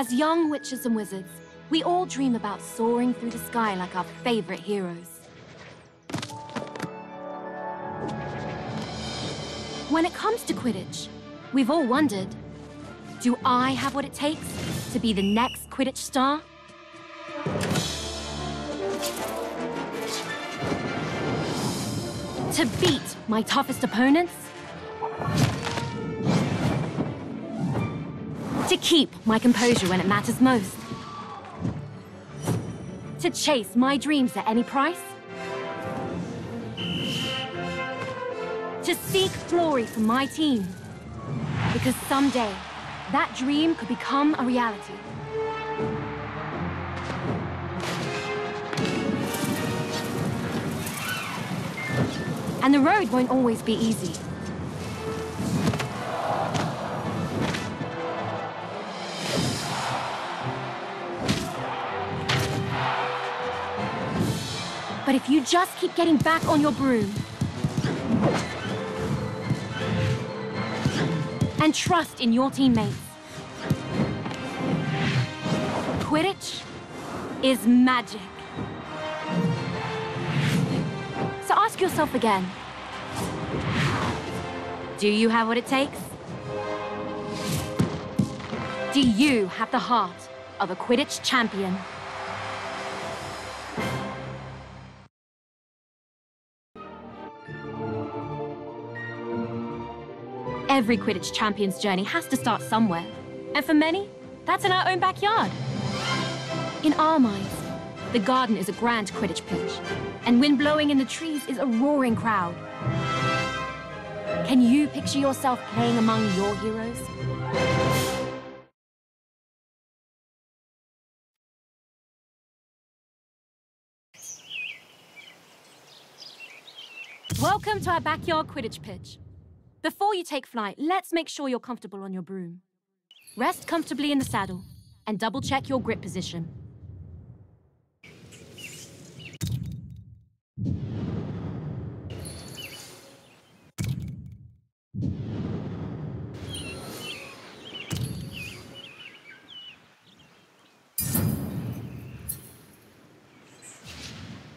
As young witches and wizards, we all dream about soaring through the sky like our favorite heroes. When it comes to Quidditch, we've all wondered, do I have what it takes to be the next Quidditch star? To beat my toughest opponents? To keep my composure when it matters most? To chase my dreams at any price? To seek glory for my team? Because someday, that dream could become a reality. And the road won't always be easy. You just keep getting back on your broom and trust in your teammates, Quidditch is magic. So ask yourself again. Do you have what it takes? Do you have the heart of a Quidditch champion? Every Quidditch champion's journey has to start somewhere. And for many, that's in our own backyard. In our minds, the garden is a grand Quidditch pitch, and wind blowing in the trees is a roaring crowd. Can you picture yourself playing among your heroes? Welcome to our backyard Quidditch pitch. Before you take flight, let's make sure you're comfortable on your broom. Rest comfortably in the saddle and double check your grip position.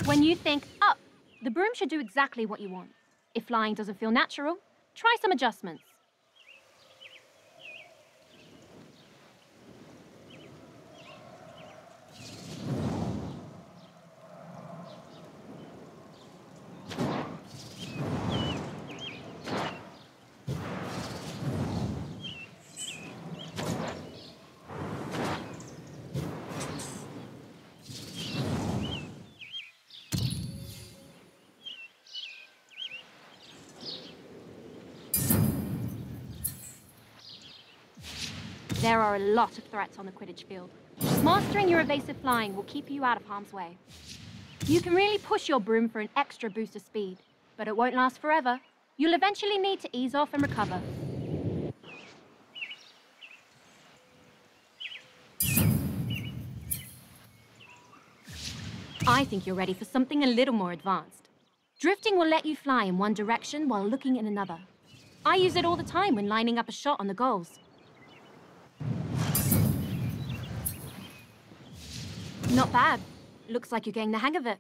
When you think up, the broom should do exactly what you want. If flying doesn't feel natural, try some adjustments. There are a lot of threats on the Quidditch field. Mastering your evasive flying will keep you out of harm's way. You can really push your broom for an extra boost of speed, but it won't last forever. You'll eventually need to ease off and recover. I think you're ready for something a little more advanced. Drifting will let you fly in one direction while looking in another. I use it all the time when lining up a shot on the goals. Not bad. Looks like you're getting the hang of it.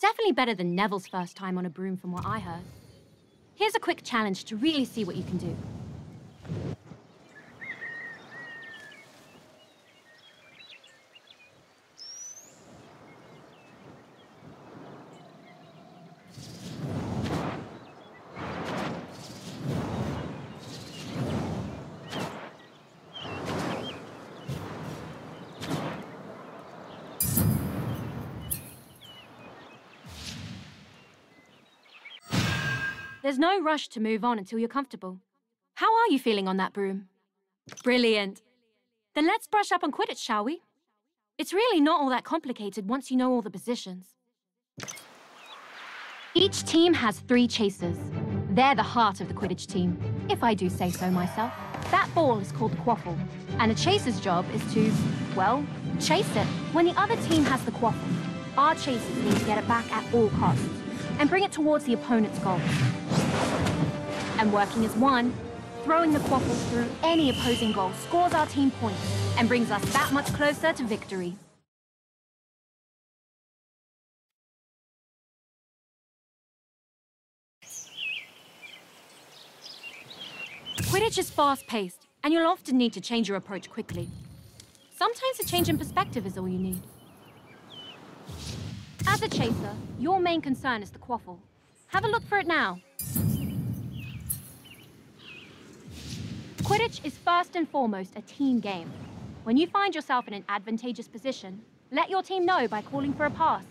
Definitely better than Neville's first time on a broom from what I heard. Here's a quick challenge to really see what you can do. There's no rush to move on until you're comfortable. How are you feeling on that broom? Brilliant. Then let's brush up on Quidditch, shall we? It's really not all that complicated once you know all the positions. Each team has three chasers. They're the heart of the Quidditch team, if I do say so myself. That ball is called the quaffle, and a chaser's job is to, well, chase it. When the other team has the quaffle, our chasers need to get it back at all costs and bring it towards the opponent's goal. And working as one, throwing the quaffle through any opposing goal scores our team points and brings us that much closer to victory. Quidditch is fast-paced, and you'll often need to change your approach quickly. Sometimes a change in perspective is all you need. As a chaser, your main concern is the quaffle. Have a look for it now. Quidditch is first and foremost a team game. When you find yourself in an advantageous position, let your team know by calling for a pass.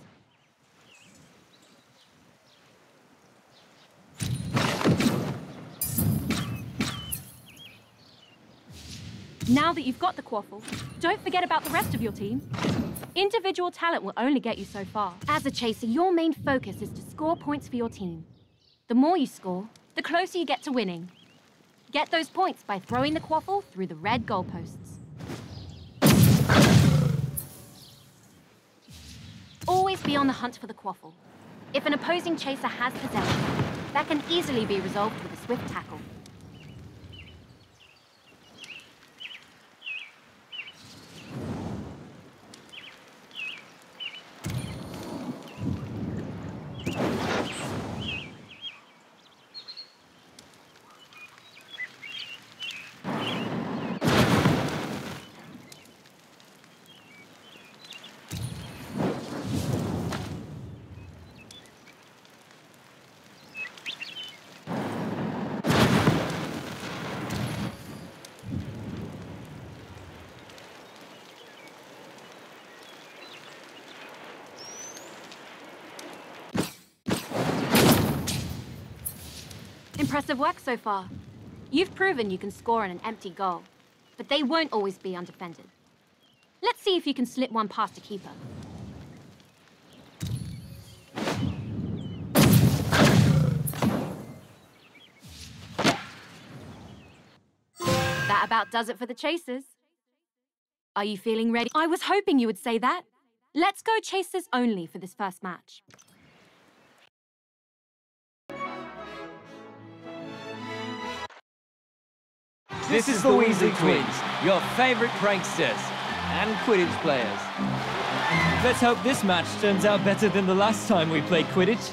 Now that you've got the quaffle, don't forget about the rest of your team. Individual talent will only get you so far. As a chaser, your main focus is to score points for your team. The more you score, the closer you get to winning. Get those points by throwing the quaffle through the red goalposts. Always be on the hunt for the quaffle. If an opposing chaser has possession, that can easily be resolved with a swift tackle. Impressive work so far. You've proven you can score on an empty goal, but they won't always be undefended. Let's see if you can slip one past a keeper. That about does it for the chasers. Are you feeling ready? I was hoping you would say that. Let's go chasers only for this first match. This is the Weasley Twins, your favorite pranksters and Quidditch players. Let's hope this match turns out better than the last time we played Quidditch.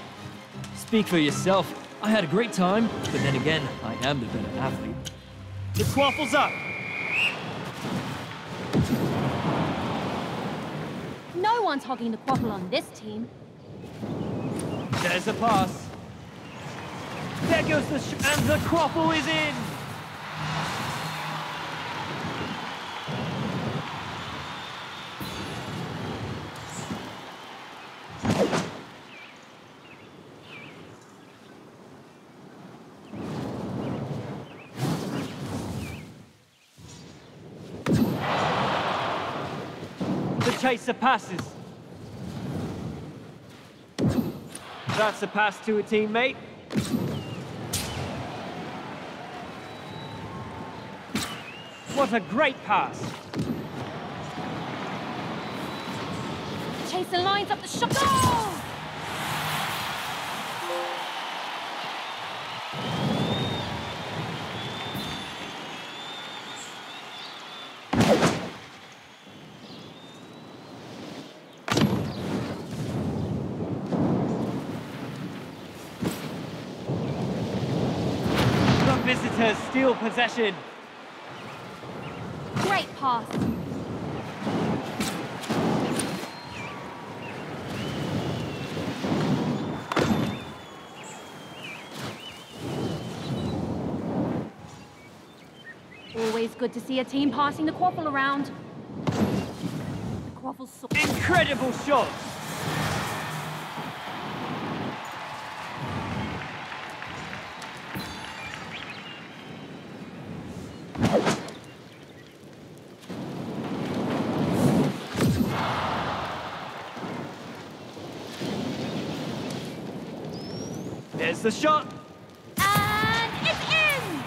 Speak for yourself. I had a great time, but then again, I am the better athlete. The quaffle's up. No one's hogging the quaffle on this team. There's a pass. There goes the sh and the quaffle is in. The chaser passes. That's a pass to a teammate. What a great pass. Chaser lines up the shot. Goal! Possession. Great pass. Always good to see a team passing the quaffle around. The quaffle's Incredible shot. The shot. And it's in!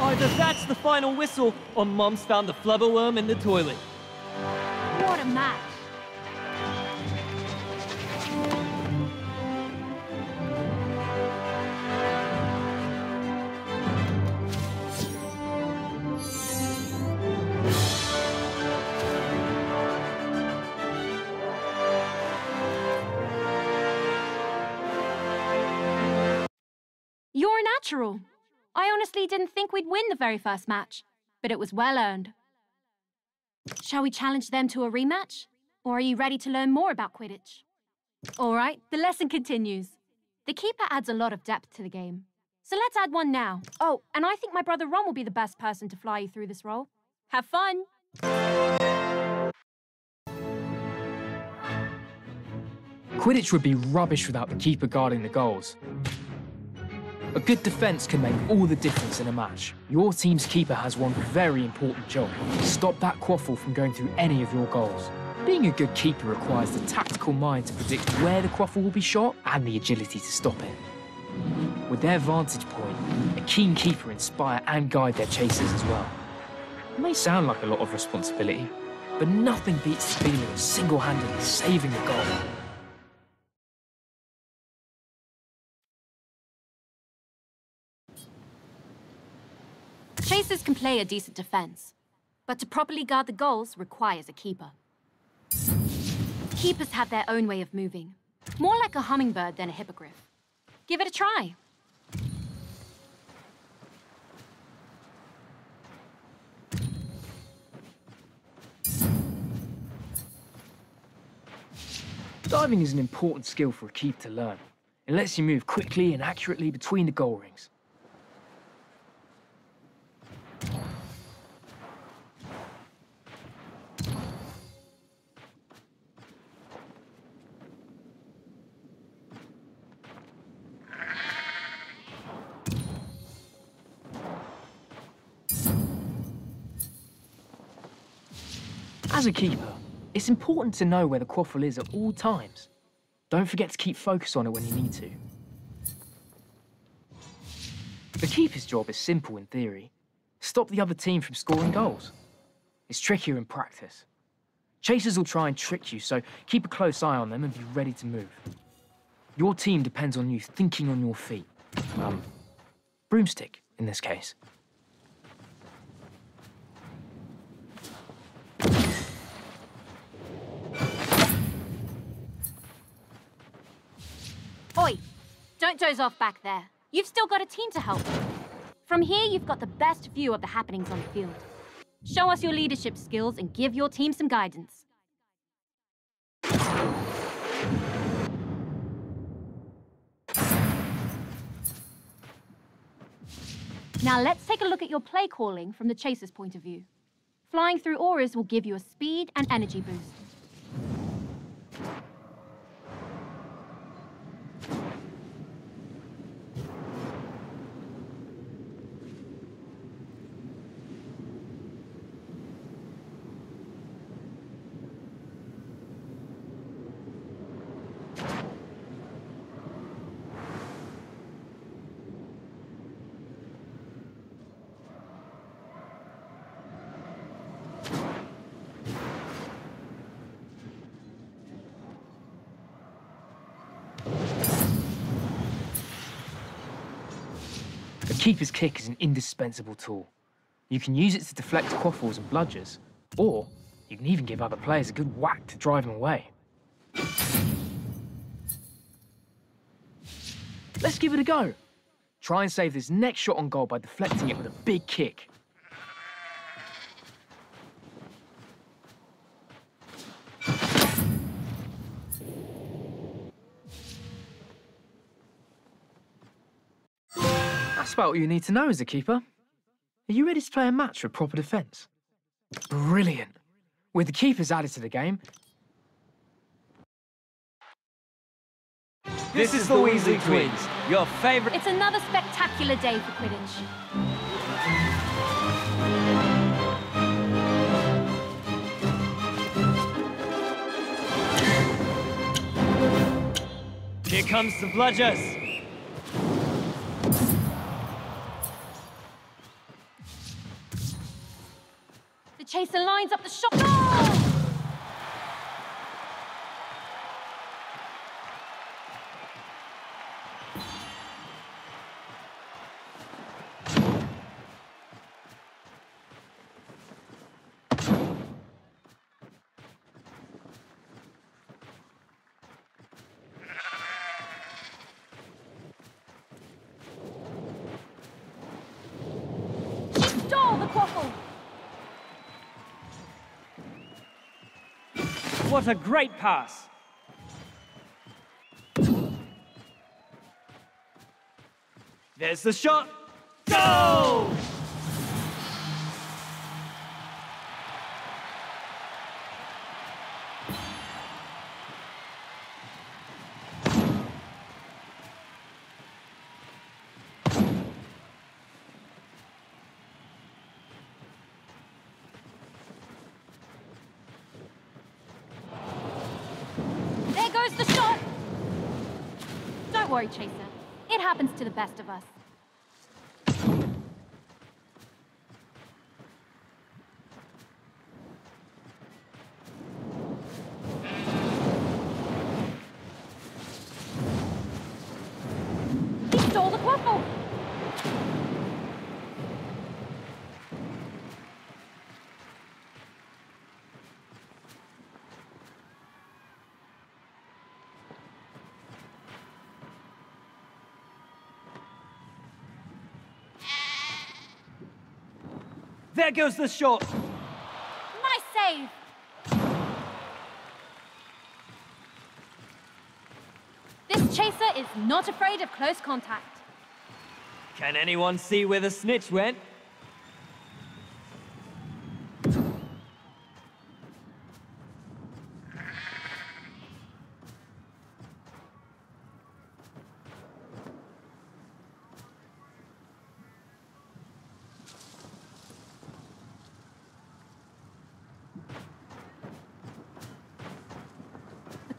Either that's the final whistle, or Mom's found the flobberworm in the toilet. What a match. Natural. I honestly didn't think we'd win the very first match, but it was well earned. Shall we challenge them to a rematch? Or are you ready to learn more about Quidditch? All right, the lesson continues. The keeper adds a lot of depth to the game. So let's add one now. Oh, and I think my brother Ron will be the best person to fly you through this role. Have fun! Quidditch would be rubbish without the keeper guarding the goals. A good defence can make all the difference in a match. Your team's keeper has one very important job. Stop that quaffle from going through any of your goals. Being a good keeper requires the tactical mind to predict where the quaffle will be shot and the agility to stop it. With their vantage point, a keen keeper inspire and guide their chasers as well. It may sound like a lot of responsibility, but nothing beats the feeling of single-handedly saving a goal. Chasers can play a decent defense, but to properly guard the goals requires a keeper. Keepers have their own way of moving, more like a hummingbird than a hippogriff. Give it a try. Diving is an important skill for a keeper to learn. It lets you move quickly and accurately between the goal rings. As a keeper, it's important to know where the quaffle is at all times. Don't forget to keep focus on it when you need to. The keeper's job is simple in theory. Stop the other team from scoring goals. It's trickier in practice. Chasers will try and trick you, so keep a close eye on them and be ready to move. Your team depends on you thinking on your feet. Um, broomstick, in this case. Don't doze off back there. You've still got a team to help. From here, you've got the best view of the happenings on the field. Show us your leadership skills and give your team some guidance. Now let's take a look at your play calling from the chaser's point of view. Flying through auras will give you a speed and energy boost. Keeper's kick is an indispensable tool. You can use it to deflect quaffles and bludgers, or you can even give other players a good whack to drive them away. Let's give it a go. Try and save this next shot on goal by deflecting it with a big kick. About all you need to know as a keeper. Are you ready to play a match with proper defence? Brilliant. With the keepers added to the game, This is the Weasley Twins, your favorite. It's another spectacular day for Quidditch. Here comes the Bludgers. The chaser lines up the shot. Oh! What a great pass! There's the shot. Goal! Don't worry, Chaser. It happens to the best of us. He stole the quaffle! There goes the shot. Nice save! This chaser is not afraid of close contact. Can anyone see where the snitch went?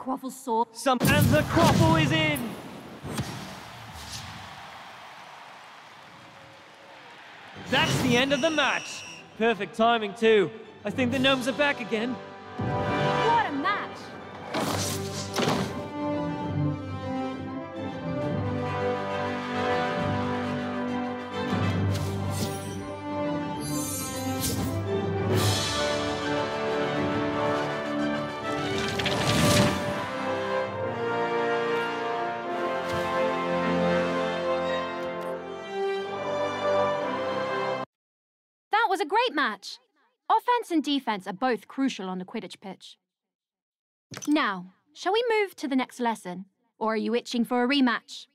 Quaffle. Some and the quaffle is in. That's the end of the match. Perfect timing, too. I think the gnomes are back again. Match. Offense and defense are both crucial on the Quidditch pitch. Now, shall we move to the next lesson? Or are you itching for a rematch?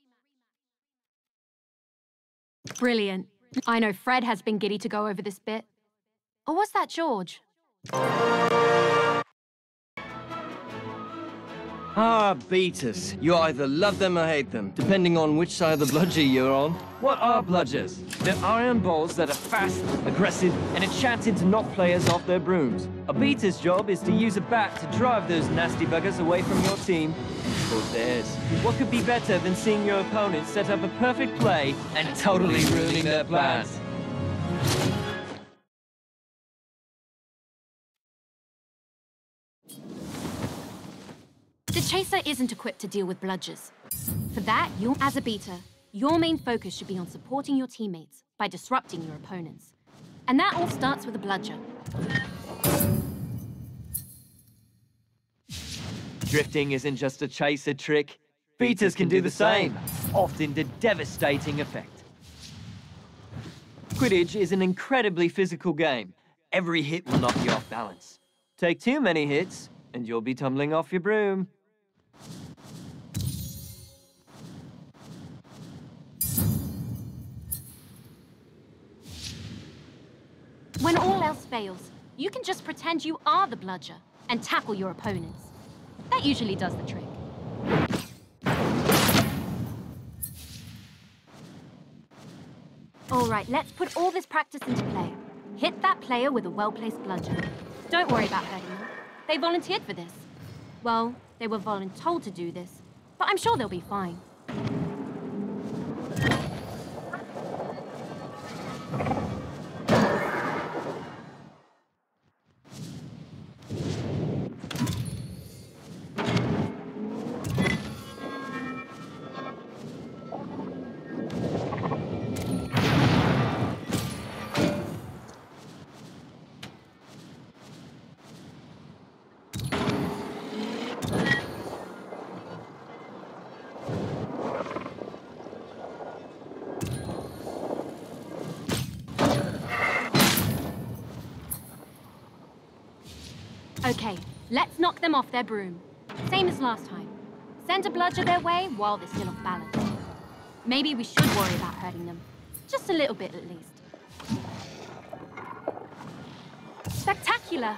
Brilliant. I know Fred has been giddy to go over this bit. Or was that George? Ah, beaters. You either love them or hate them, depending on which side of the bludger you're on. What are bludgers? They're iron balls that are fast, aggressive, and enchanted to knock players off their brooms. A beater's job is to use a bat to drive those nasty buggers away from your team or theirs. What could be better than seeing your opponent set up a perfect play and totally ruining their plans? Chaser isn't equipped to deal with bludgers. For that, you, as a beater, your main focus should be on supporting your teammates by disrupting your opponents. And that all starts with a bludger. Drifting isn't just a chaser trick. Beaters can do the same, often to devastating effect. Quidditch is an incredibly physical game. Every hit will knock you off balance. Take too many hits, and you'll be tumbling off your broom. When all else fails, you can just pretend you are the bludger and tackle your opponents. That usually does the trick. All right, let's put all this practice into play. Hit that player with a well-placed bludger. Don't worry about hurting them. They volunteered for this. Well, they were voluntold to do this, but I'm sure they'll be fine. Them off their broom. Same as last time. Send a bludger their way while they're still off balance. Maybe we should worry about hurting them. Just a little bit, at least. Spectacular!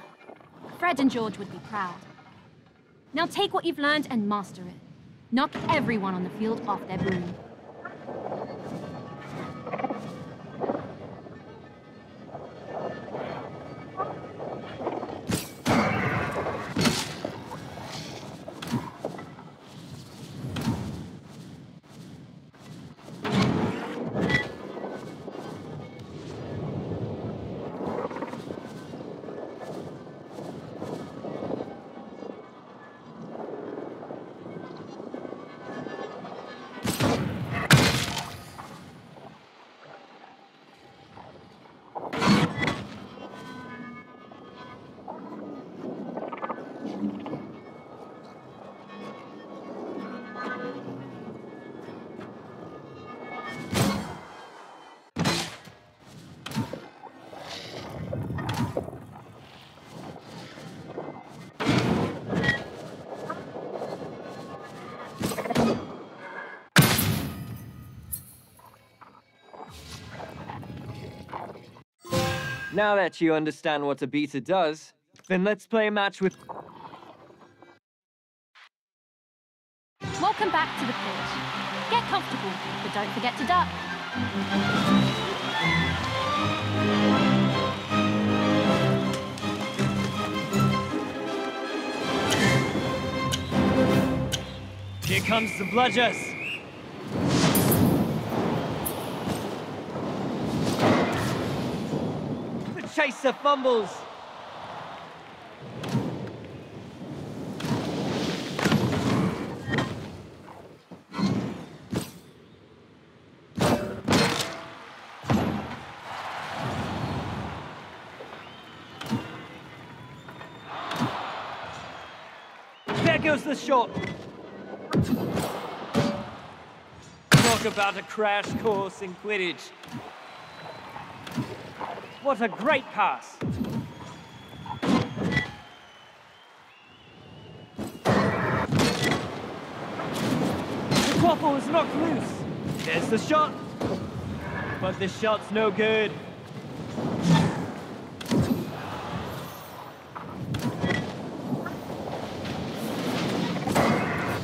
Fred and George would be proud. Now take what you've learned and master it. Knock everyone on the field off their broom. Now that you understand what a beater does, then let's play a match with... Welcome back to the pitch. Get comfortable, but don't forget to duck. Here comes the bludgers! The chaser fumbles! There goes the shot! Talk about a crash course in Quidditch. What a great pass! The quaffle is knocked loose. There's the shot. But the shot's no good.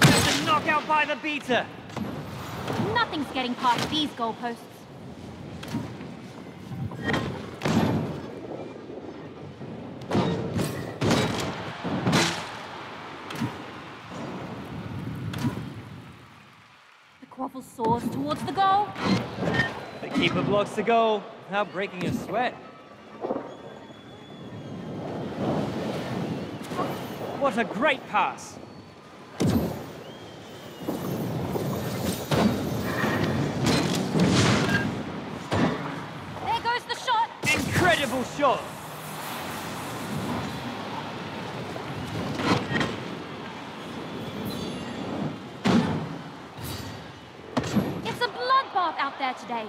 There's a knockout by the beater. Nothing's getting past these goalposts. The blocks to go without breaking a sweat. What a great pass! There goes the shot. Incredible shot! It's a bloodbath out there today.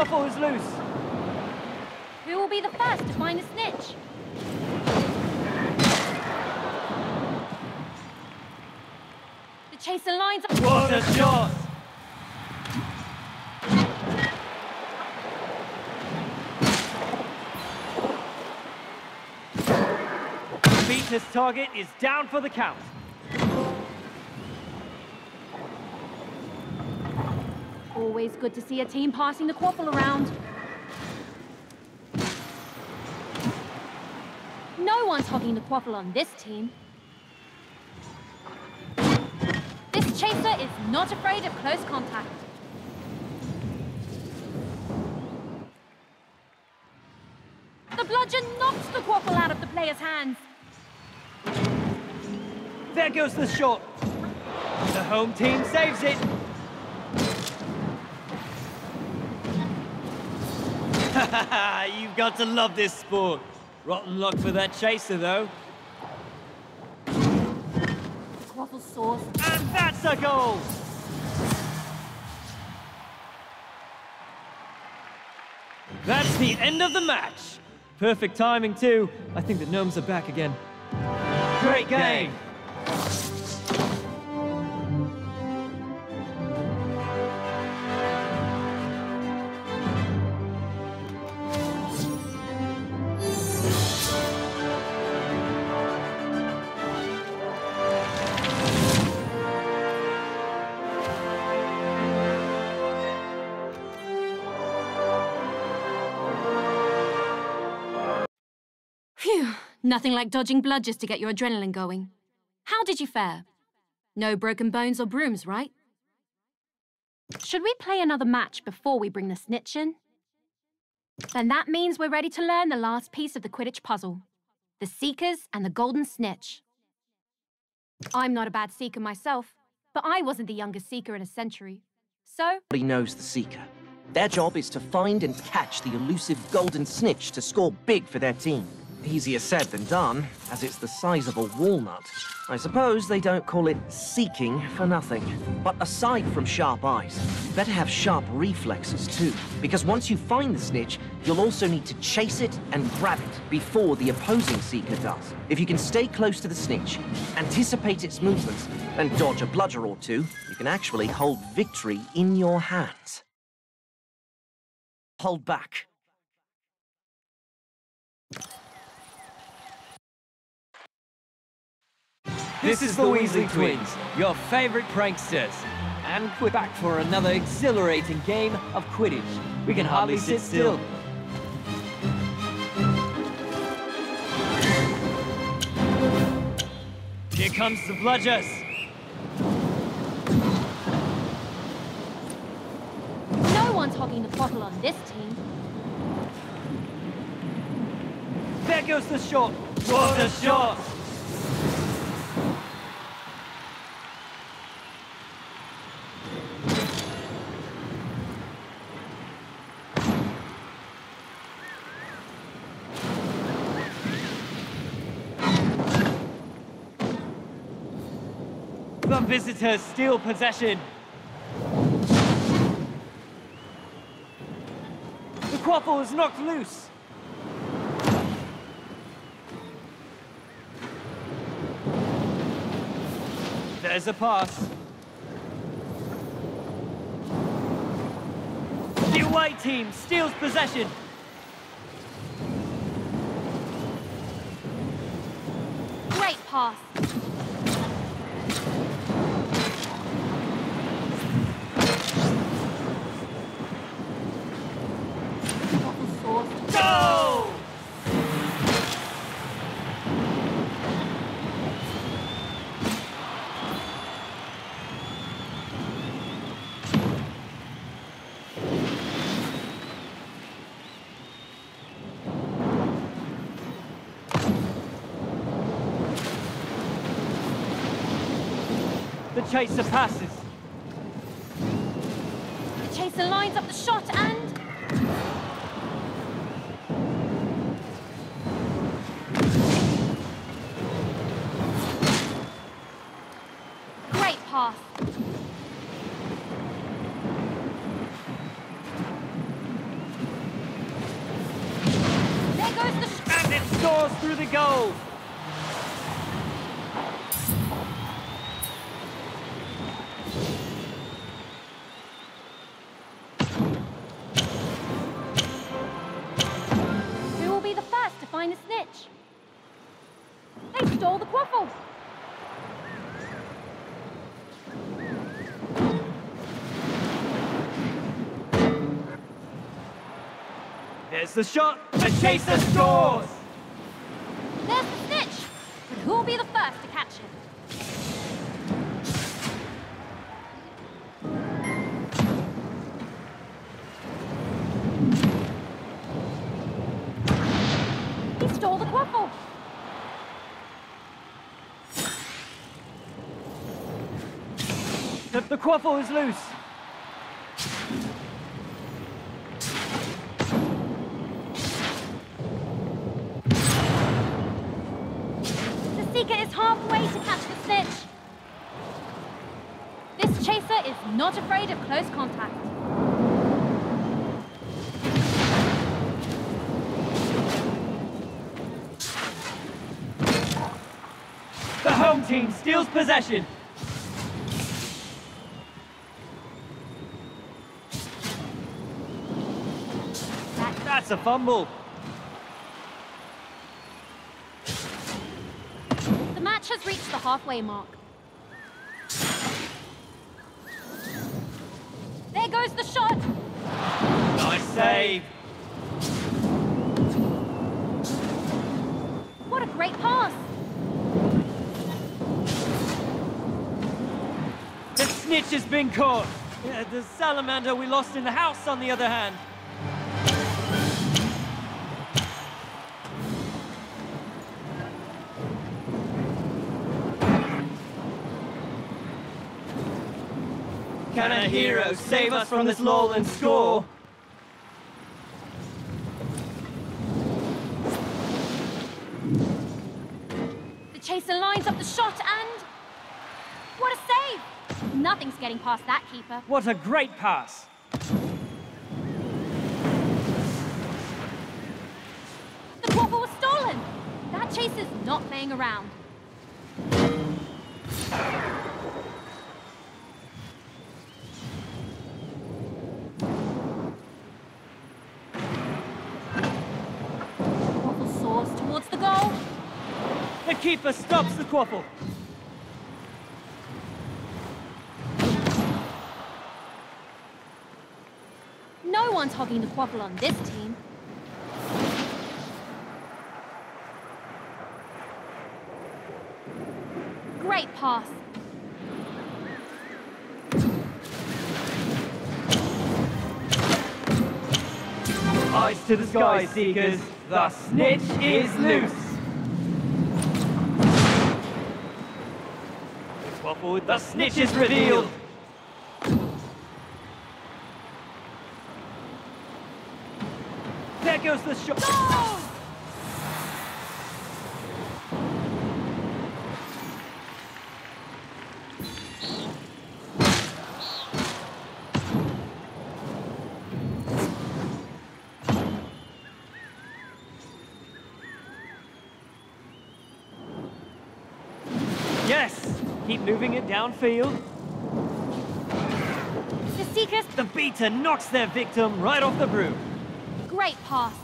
The quaffle is loose. Who will be the first to find a snitch? The chaser lines up. What a shot! Beater's target is down for the count. Always good to see a team passing the quaffle around. No one's hogging the quaffle on this team. This chaser is not afraid of close contact. The bludger knocks the quaffle out of the player's hands. There goes the shot. The home team saves it. You've got to love this sport. Rotten luck for that chaser, though. Quaffle sauce. And that's a goal! That's the end of the match. Perfect timing, too. I think the Gnomes are back again. Great game. game. Nothing like dodging bludgers to get your adrenaline going. How did you fare? No broken bones or brooms, right? Should we play another match before we bring the snitch in? Then that means we're ready to learn the last piece of the Quidditch puzzle. The Seekers and the Golden Snitch. I'm not a bad Seeker myself, but I wasn't the youngest Seeker in a century. So, Everybody knows the Seeker. Their job is to find and catch the elusive Golden Snitch to score big for their team. Easier said than done, as it's the size of a walnut. I suppose they don't call it seeking for nothing. But aside from sharp eyes, you better have sharp reflexes too. Because once you find the snitch, you'll also need to chase it and grab it before the opposing seeker does. If you can stay close to the snitch, anticipate its movements, and dodge a bludger or two, you can actually hold victory in your hands. Hold back. This is the Weasley Twins, your favorite pranksters. And we're back for another exhilarating game of Quidditch. We can hardly sit still. Here comes the bludgers. no one's hogging the quaffle on this team. There goes the shot. What a shot! Visitors steal possession. The quaffle is knocked loose. There's a pass. The away team steals possession. Great pass. Quaffle source. Go! The chaser passes. The chaser lines up the shot and... The shot. The chaser scores. There's the snitch. But who will be the first to catch him? He stole the quaffle. The, the quaffle is loose. Possession. That That's a fumble. The match has reached the halfway mark. There goes the shot! Nice save. What a great pass! Has been caught. The salamander we lost in the house, on the other hand. Can a hero save us from this lowland score? The chaser lines up the shot and... What a save! Nothing's getting past that keeper. What a great pass. The quaffle was stolen! That chaser's not playing around. Quaffle soars towards the goal. The keeper stops the quaffle. No one's hogging the quaffle on this team. Great pass. Eyes to the sky, Seekers. The snitch is loose. The snitch is revealed. The shot. Goal! Yes. Keep moving it downfield. The Seekers, The beater knocks their victim right off the broom. great pass.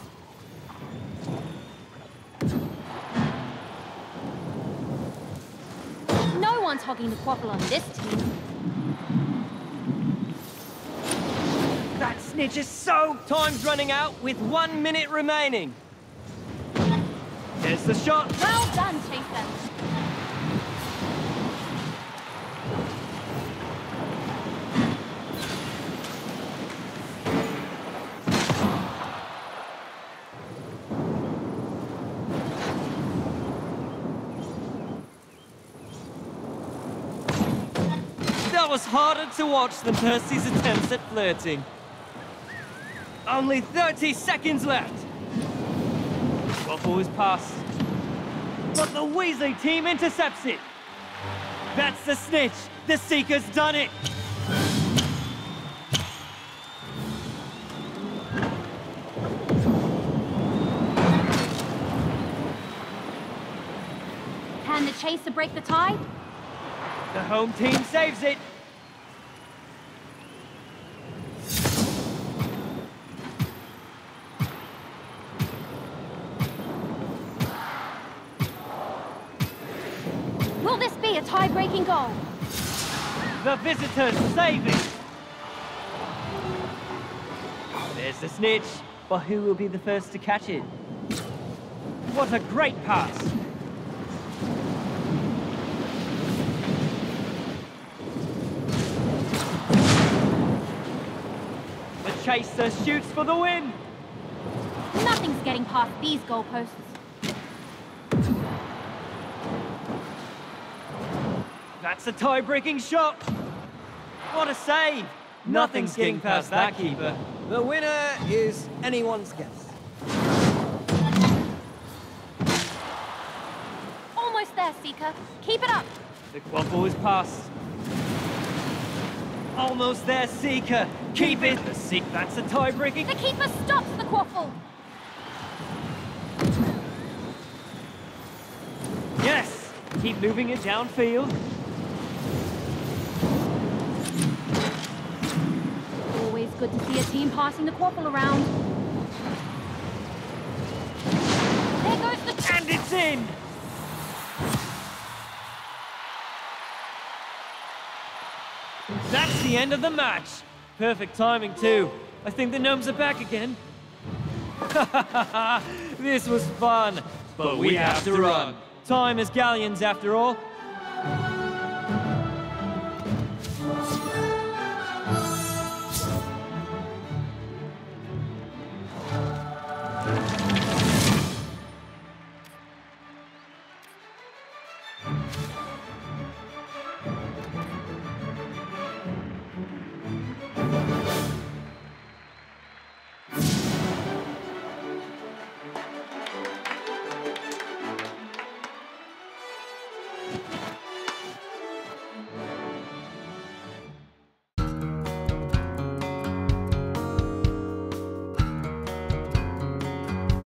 No one's hogging the quaffle on this team. That snitch is so... Time's running out with one minute remaining. There's the shot. Well done, Chaser. That was harder to watch than Percy's attempts at flirting. Only 30 seconds left. Quaffle is passed. But the Weasley team intercepts it. That's the snitch. The Seeker's done it. Can the Chaser break the tie? The home team saves it. Will this tie-breaking goal? The visitors save it. There's the snitch. But who will be the first to catch it? What a great pass. The chaser shoots for the win. Nothing's getting past these goalposts. That's a tie-breaking shot. What a save. Nothing's getting past that keeper. The winner is anyone's guess. Almost there, Seeker. Keep it up. The quaffle is passed. Almost there, Seeker. Keep it. The Seek. That's a tie-breaking. The keeper stops the quaffle. Yes. keep moving it downfield. Always good to see a team passing the quaffle around. There goes the... And it's in! That's the end of the match. Perfect timing, too. I think the gnomes are back again. this was fun, but we have to run. Time is galleons, after all.